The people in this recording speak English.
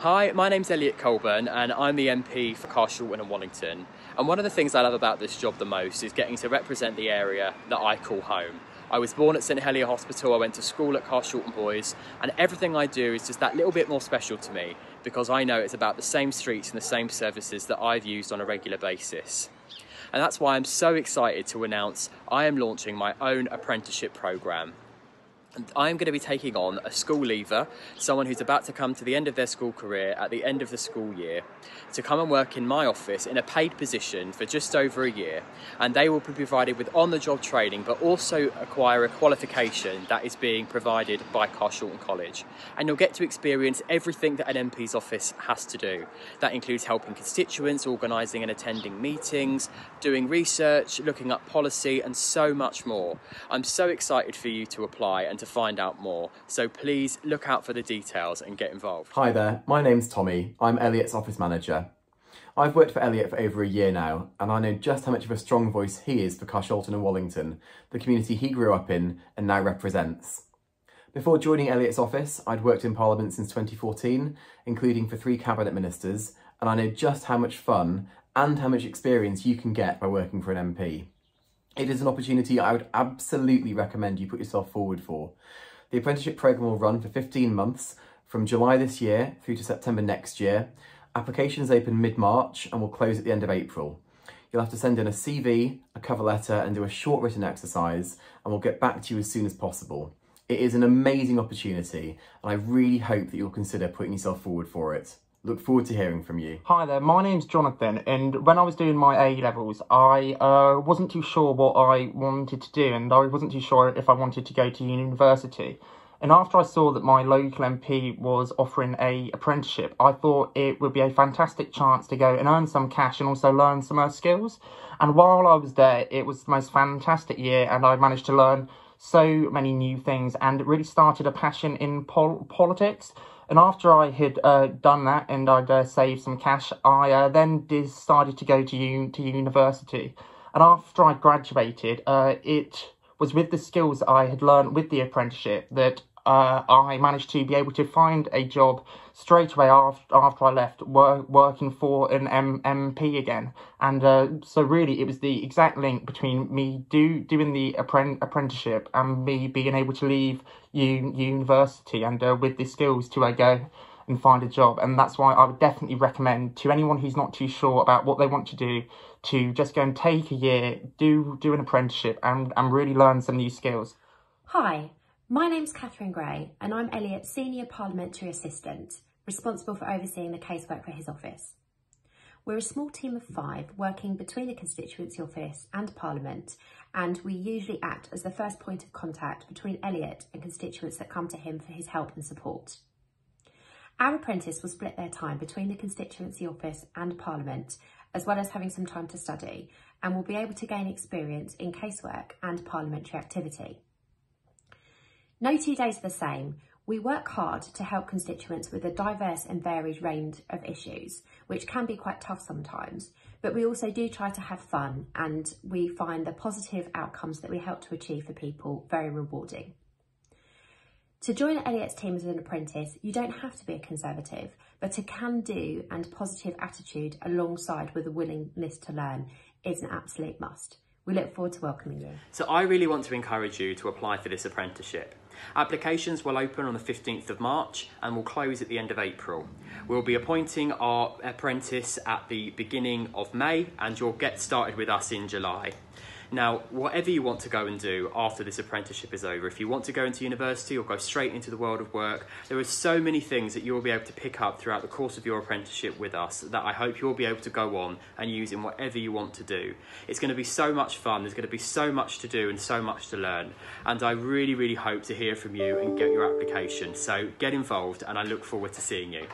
Hi, my name's Elliot Colburn and I'm the MP for Carshalton and Wallington. And one of the things I love about this job the most is getting to represent the area that I call home. I was born at St Helier Hospital, I went to school at Carshalton Boys, and everything I do is just that little bit more special to me because I know it's about the same streets and the same services that I've used on a regular basis. And that's why I'm so excited to announce I am launching my own apprenticeship programme. I'm going to be taking on a school leaver, someone who's about to come to the end of their school career at the end of the school year, to come and work in my office in a paid position for just over a year. And they will be provided with on the job training, but also acquire a qualification that is being provided by Carshalton College. And you'll get to experience everything that an MP's office has to do. That includes helping constituents, organising and attending meetings, doing research, looking up policy, and so much more. I'm so excited for you to apply and to find out more. So please look out for the details and get involved. Hi there, my name's Tommy. I'm Elliot's office manager. I've worked for Elliot for over a year now, and I know just how much of a strong voice he is for Carshalton and Wallington, the community he grew up in and now represents. Before joining Elliot's office, I'd worked in Parliament since 2014, including for three cabinet ministers, and I know just how much fun and how much experience you can get by working for an MP. It is an opportunity I would absolutely recommend you put yourself forward for. The apprenticeship programme will run for 15 months from July this year through to September next year. Applications open mid-March and will close at the end of April. You'll have to send in a CV, a cover letter and do a short written exercise and we'll get back to you as soon as possible. It is an amazing opportunity and I really hope that you'll consider putting yourself forward for it. Look forward to hearing from you. Hi there, my name's Jonathan, and when I was doing my A levels, I uh, wasn't too sure what I wanted to do, and I wasn't too sure if I wanted to go to university. And after I saw that my local MP was offering a apprenticeship, I thought it would be a fantastic chance to go and earn some cash and also learn some uh, skills. And while I was there, it was the most fantastic year, and I managed to learn so many new things, and it really started a passion in pol politics. And after I had uh, done that and I'd uh, saved some cash, I uh, then decided to go to, un to university. And after I graduated, uh, it was with the skills I had learned with the apprenticeship that uh, I managed to be able to find a job straight away after, after I left, work, working for an M MP again. And uh, so really it was the exact link between me do doing the appren apprenticeship and me being able to leave un university and uh, with the skills to uh, go and find a job. And that's why I would definitely recommend to anyone who's not too sure about what they want to do to just go and take a year, do do an apprenticeship and, and really learn some new skills. Hi, my name's Catherine Gray and I'm Elliot's Senior Parliamentary Assistant, responsible for overseeing the casework for his office. We're a small team of five working between the constituency office and Parliament and we usually act as the first point of contact between Elliot and constituents that come to him for his help and support. Our apprentice will split their time between the constituency office and Parliament as well as having some time to study and will be able to gain experience in casework and parliamentary activity. No two days are the same. We work hard to help constituents with a diverse and varied range of issues, which can be quite tough sometimes, but we also do try to have fun and we find the positive outcomes that we help to achieve for people very rewarding. To join Elliot's team as an apprentice, you don't have to be a conservative, but a can-do and positive attitude alongside with a willingness to learn is an absolute must. We look forward to welcoming you. So I really want to encourage you to apply for this apprenticeship. Applications will open on the 15th of March and will close at the end of April. We'll be appointing our apprentice at the beginning of May and you'll get started with us in July. Now, whatever you want to go and do after this apprenticeship is over, if you want to go into university or go straight into the world of work, there are so many things that you'll be able to pick up throughout the course of your apprenticeship with us that I hope you'll be able to go on and use in whatever you want to do. It's going to be so much fun, there's going to be so much to do and so much to learn, and I really, really hope to hear from you and get your application. So get involved, and I look forward to seeing you.